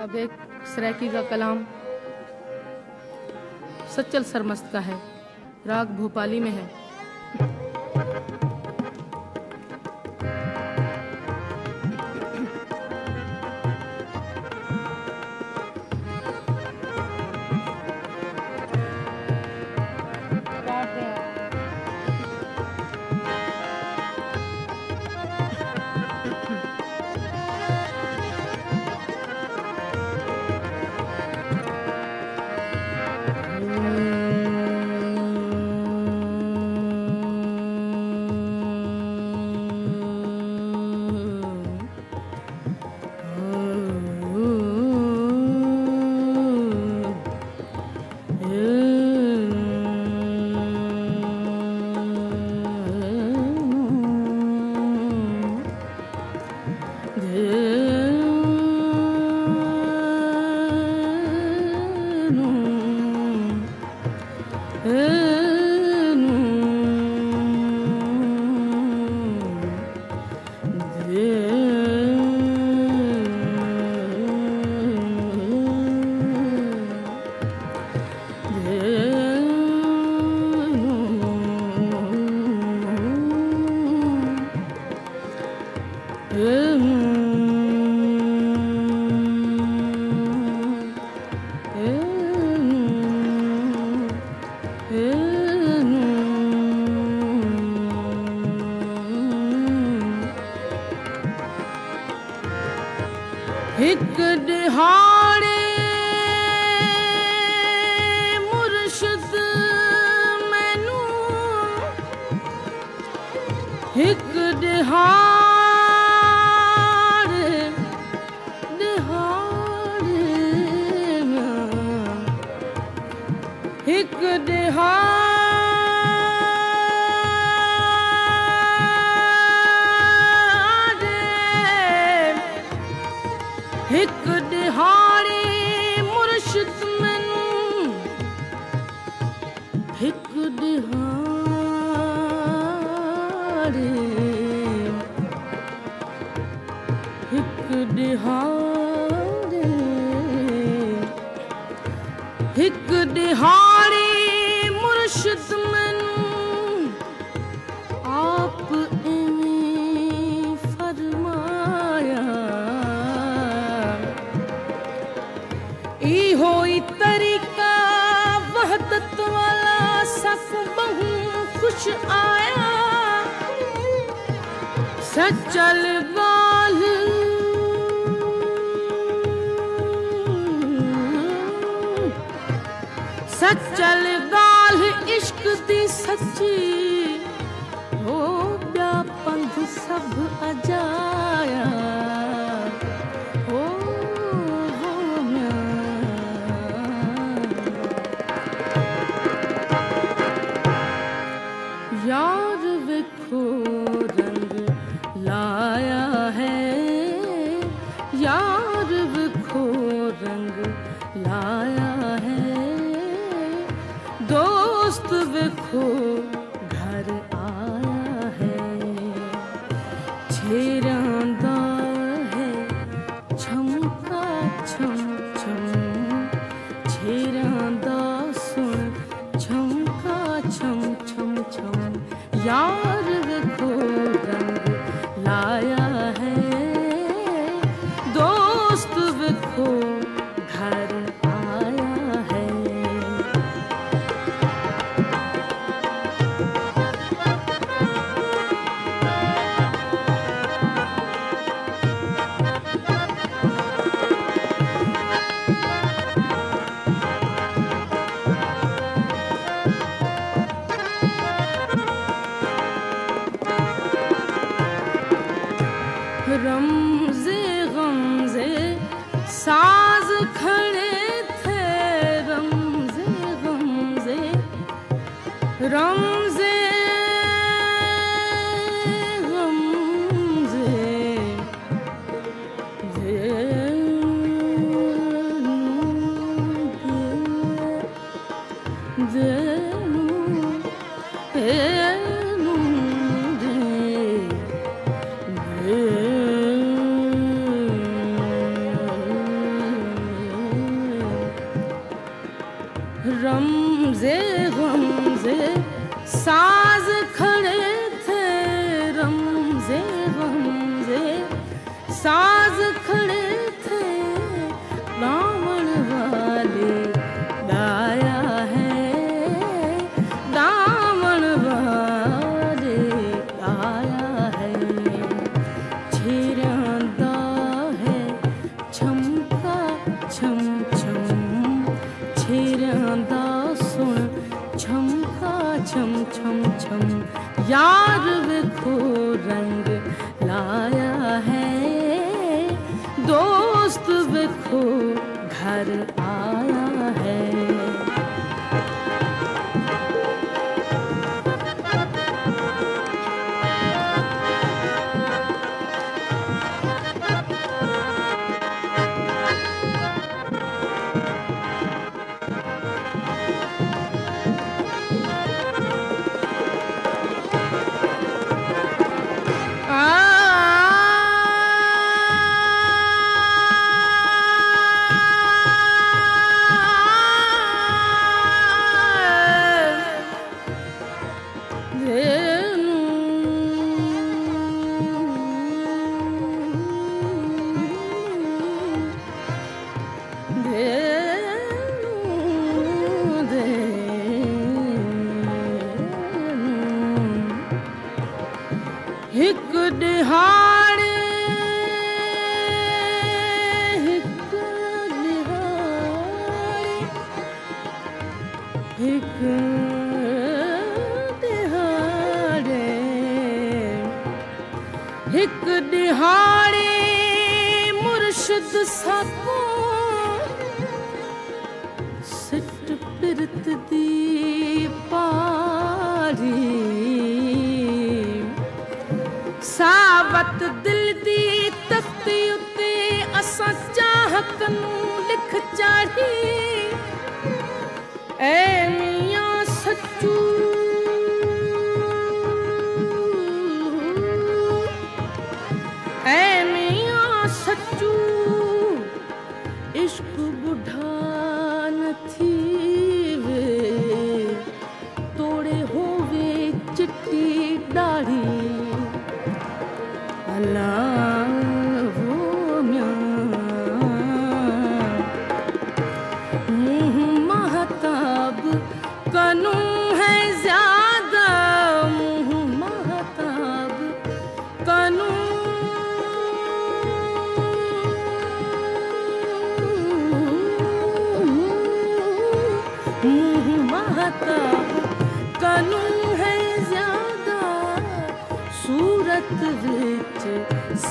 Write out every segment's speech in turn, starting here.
अब एक सराकी का कलाम सच्चल सरमस्त का है। राग भोपाली में है। mm हिक दिहाड़ी मुर्शिद मैनू आप फरमाया ई तरीका वहदत वाला सक बहु खुश आया सचल गाल सचल गाल इश्क दी सच्ची। It रमजे गमजे साज खड़े थे रमजे गमजे। रमजे हिकु ॾिहाड़े हिकु ॾिहाड़े हिकु ॾिहाड़े हिकु ॾिहाड़े मुर्शद सकूं ਤੇ ਦਿਲ ਦੀ ਤਖਤੀ ਉੱਤੇ ਅਸਾਂ ਚਾਹਤ ਨੂੰ ਲਿਖ ਚਾਹੀ ਐ ਮੀਆਂ ਸੱਚੂ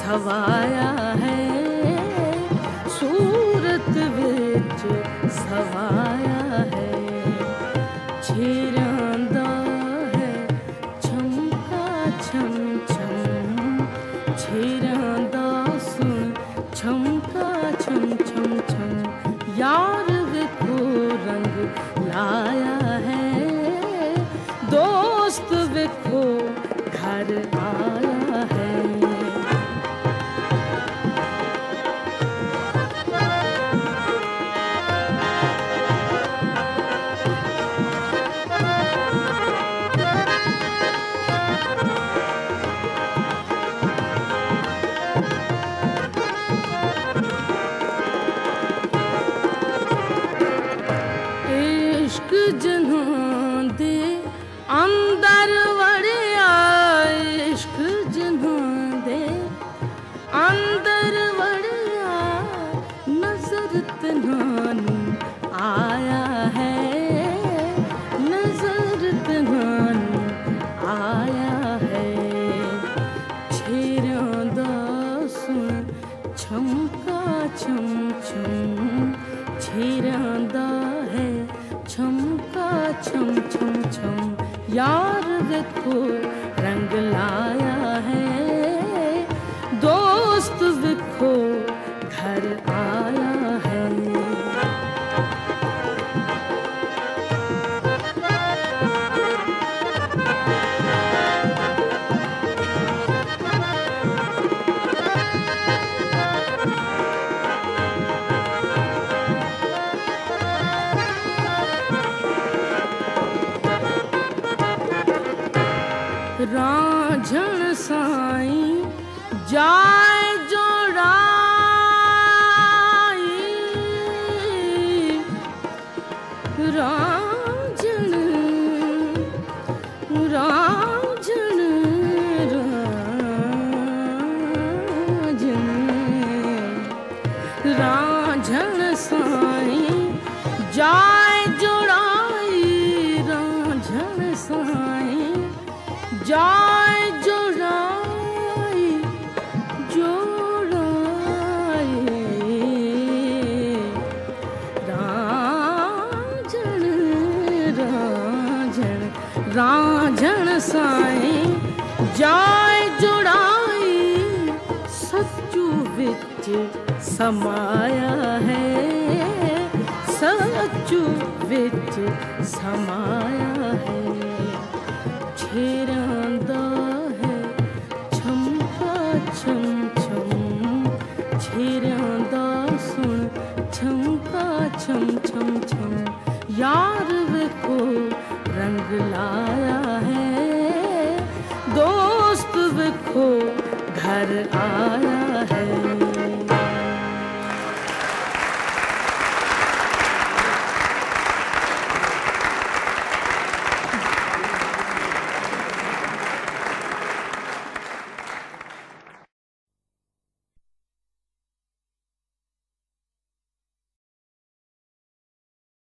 हवाया है। छम छम छम यार देखो रंग लाया है। ਸਾਈ ਜਾਏ ਜੁੜਾਈ ਸੱਚੂ ਵਿੱਚ ਸਮਾਇਆ ਹੈ। ਸੱਚੂ ਵਿੱਚ ਸਮਾਇਆ ਹੈ। ਛੇਰਾਂ ਦਾ घर आया है।